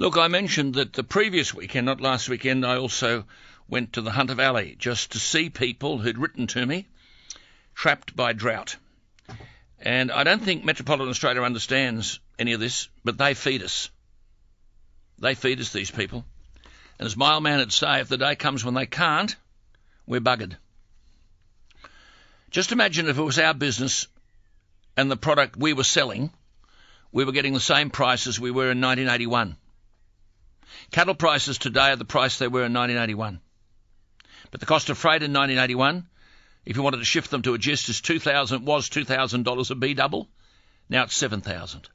Look, I mentioned that the previous weekend, not last weekend, I also went to the Hunter Valley just to see people who'd written to me trapped by drought. And I don't think Metropolitan Australia understands any of this, but they feed us. They feed us, these people. And as my old man would say, if the day comes when they can't, we're buggered. Just imagine if it was our business and the product we were selling, we were getting the same price as we were in 1981. Cattle prices today are the price they were in 1981. But the cost of freight in 1981, if you wanted to shift them to agist, is 2000 was $2,000 a B double. Now it's 7,000.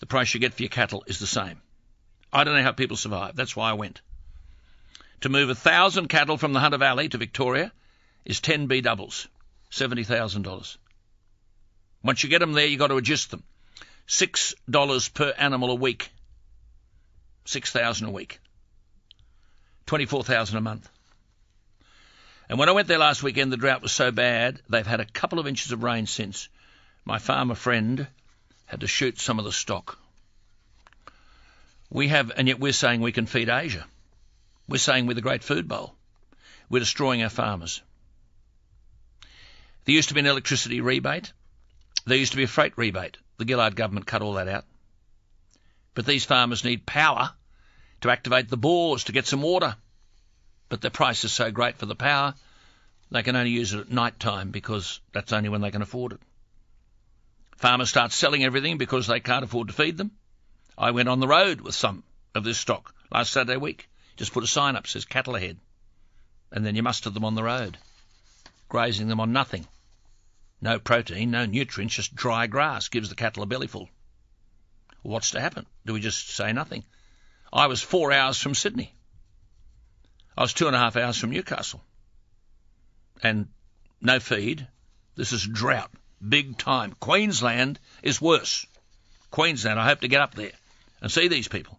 The price you get for your cattle is the same. I don't know how people survive. That's why I went. To move a thousand cattle from the Hunter Valley to Victoria is 10 B doubles, $70,000. Once you get them there, you've got to agist them. $6 per animal a week. 6,000 a week. 24,000 a month. And when I went there last weekend, the drought was so bad, they've had a couple of inches of rain since. My farmer friend had to shoot some of the stock. We have, and yet we're saying we can feed Asia. We're saying we're the great food bowl. We're destroying our farmers. There used to be an electricity rebate. There used to be a freight rebate. The Gillard government cut all that out. But these farmers need power to activate the bores to get some water. But the price is so great for the power, they can only use it at night time because that's only when they can afford it. Farmers start selling everything because they can't afford to feed them. I went on the road with some of this stock last Saturday week. Just put a sign up says cattle ahead, and then you muster them on the road, grazing them on nothing. No protein, no nutrients, just dry grass gives the cattle a bellyful. What's to happen? Do we just say nothing? I was four hours from Sydney. I was two and a half hours from Newcastle. And no feed. This is drought. Big time. Queensland is worse. Queensland, I hope to get up there and see these people.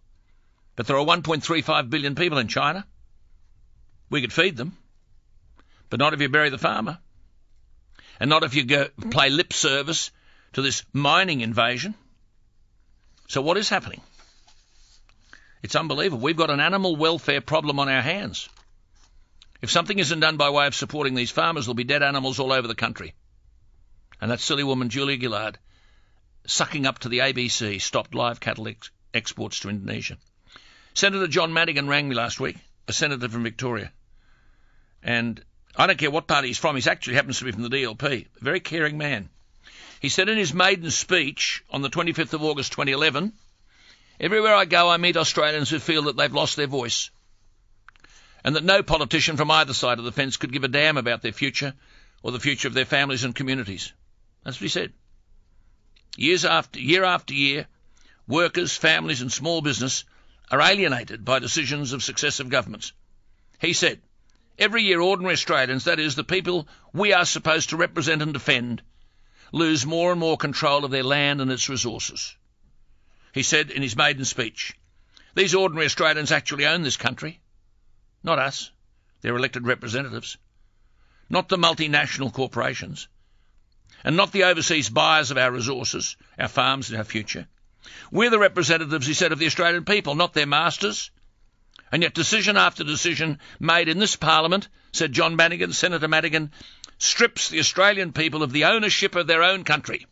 But there are 1.35 billion people in China. We could feed them. But not if you bury the farmer. And not if you go play lip service to this mining invasion. So what is happening? It's unbelievable. We've got an animal welfare problem on our hands. If something isn't done by way of supporting these farmers, there'll be dead animals all over the country. And that silly woman, Julia Gillard, sucking up to the ABC, stopped live cattle ex- exports to Indonesia. Senator John Madigan rang me last week, a senator from Victoria. And I don't care what party he's from, he actually happens to be from the DLP. A very caring man. He said in his maiden speech on the 25th of August 2011, Everywhere I go, I meet Australians who feel that they've lost their voice, and that no politician from either side of the fence could give a damn about their future or the future of their families and communities. That's what he said. Years after, year after year, workers, families, and small business are alienated by decisions of successive governments. He said, Every year, ordinary Australians, that is, the people we are supposed to represent and defend, lose more and more control of their land and its resources. He said in his maiden speech, These ordinary Australians actually own this country. Not us, their elected representatives. Not the multinational corporations. And not the overseas buyers of our resources, our farms and our future. We're the representatives, he said, of the Australian people, not their masters. And yet decision after decision made in this Parliament, said John Madigan, Senator Madigan, strips the Australian people of the ownership of their own country.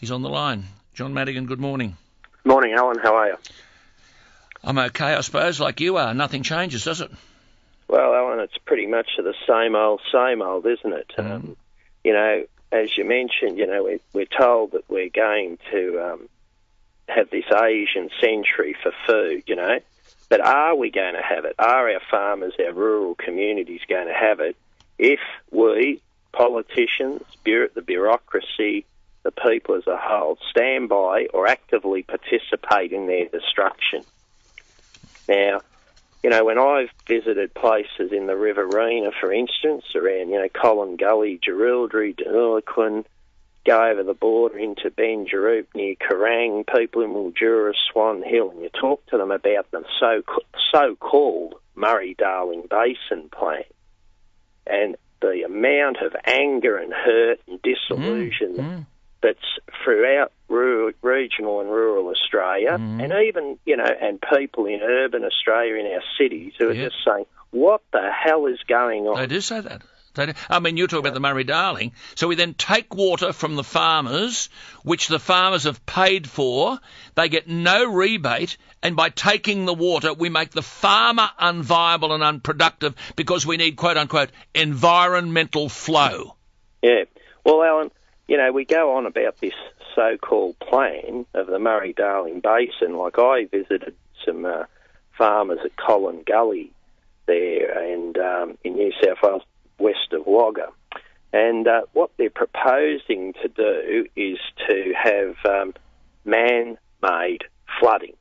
He's on the line. John Madigan, good morning. Morning, Alan. How are you? I'm okay, I suppose, like you are. Nothing changes, does it? Well, Alan, it's pretty much the same old, same old, isn't it? Mm. Um, you know, as you mentioned, you know, we, we're told that we're going to um, have this Asian century for food, you know, but are we going to have it? Are our farmers, our rural communities going to have it if we, politicians, the bureaucracy, the people as a whole stand by or actively participate in their destruction. Now, you know, when I've visited places in the Riverina, for instance, around, you know, Coleambally, Jerilderie, Deniliquin, go over the border into Benjeroop near Kerang, people in Mildura, Swan Hill, and you talk to them about the so, so-called Murray-Darling Basin plan. And the amount of anger and hurt and disillusion mm, mm that's throughout rural, regional and rural Australia, Mm-hmm. and even you know, and people in urban Australia in our cities who are Yep. just saying, "What the hell is going on?" They do say that. I mean, you talk about the Murray Darling. So we then take water from the farmers, which the farmers have paid for. They get no rebate, and by taking the water, we make the farmer unviable and unproductive because we need quote unquote environmental flow. Yeah. Well, Alan, you know, we go on about this so-called plan of the Murray-Darling Basin. Like I visited some uh, farmers at Coleambally there, and um, in New South Wales, west of Wagga. And uh, what they're proposing to do is to have um, man-made flooding.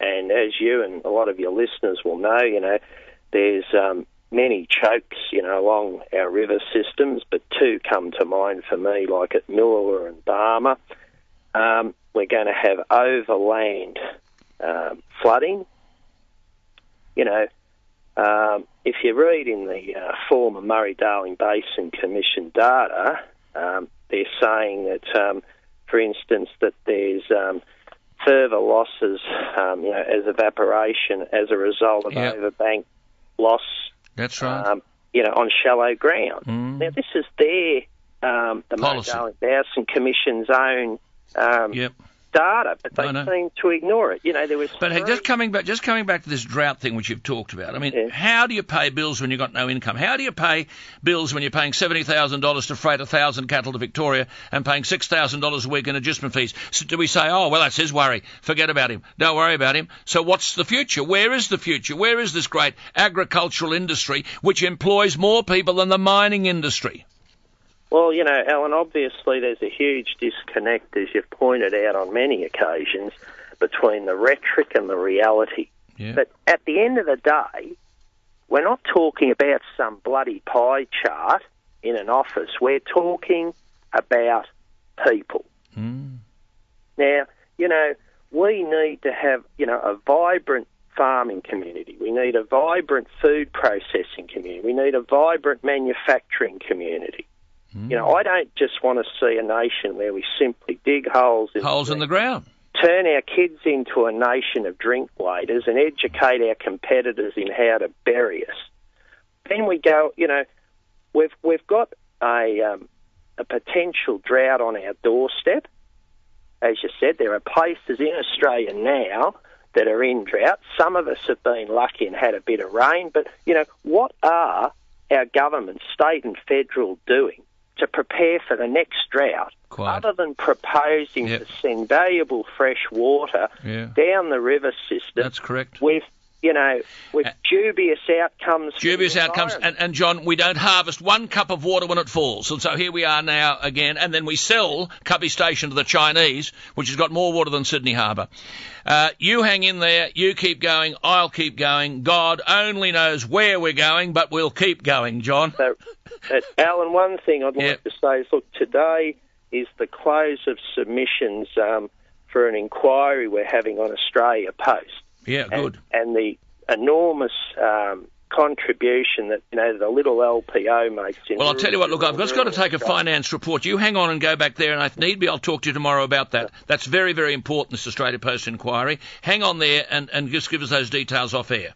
And as you and a lot of your listeners will know, you know, there's um, many chokes, you know, along our river systems, but two come to mind for me, like at Millala and Barmah. Um, we're going to have overland um, flooding. You know, um, if you read in the uh, former Murray-Darling Basin Commission data, um, they're saying that, um, for instance, that there's um, further losses, um, you know, as evaporation as a result of Yep. overbank loss That's right. um, you know, on shallow ground. Mm. Now, this is their, um, the Policy. Murray-Darling Basin Commission's own um, Yep. Data, but they seem to ignore it. You know, there was. But hey, just coming back, just coming back to this drought thing which you've talked about. I mean, Yeah. how do you pay bills when you've got no income? How do you pay bills when you're paying seventy thousand dollars to freight a thousand cattle to Victoria and paying six thousand dollars a week in agistment fees? So do we say, oh well, that's his worry. Forget about him. Don't worry about him. So what's the future? Where is the future? Where is this great agricultural industry which employs more people than the mining industry? Well, you know, Alan, obviously there's a huge disconnect, as you've pointed out on many occasions, between the rhetoric and the reality. Yeah. But at the end of the day, we're not talking about some bloody pie chart in an office. We're talking about people. Mm. Now, you know, we need to have, you know, a vibrant farming community. We need a vibrant food processing community. We need a vibrant manufacturing community. Mm. You know, I don't just want to see a nation where we simply dig holes in Holes in the ground. turn our kids into a nation of drink waders and educate our competitors in how to bury us. Then we go, you know, we've we've got a um, a potential drought on our doorstep. As you said, there are places in Australia now that are in drought. Some of us have been lucky and had a bit of rain, but you know, what are our governments, state and federal, doing to prepare for the next drought? Quite. Other than proposing Yep. to send valuable fresh water Yeah. down the river system That's correct. with, you know, with Uh, dubious outcomes. Dubious outcomes. And, and John, we don't harvest one cup of water when it falls. And so here we are now again. And then we sell Cubbie Station to the Chinese, which has got more water than Sydney Harbour. Uh, you hang in there. You keep going. I'll keep going. God only knows where we're going, but we'll keep going, John. So, uh, Alan, one thing I'd like Yep. to say is, look, today is the close of submissions um, for an inquiry we're having on Australia Post. Yeah, and, good. and the enormous um, contribution that you know the little LPO makes. In Well, I'll tell you what, look, I've just got to take a finance report. You hang on and go back there, and if need be, I'll talk to you tomorrow about that. That's very, very important, this Australia Post inquiry. Hang on there and, and just give us those details off air.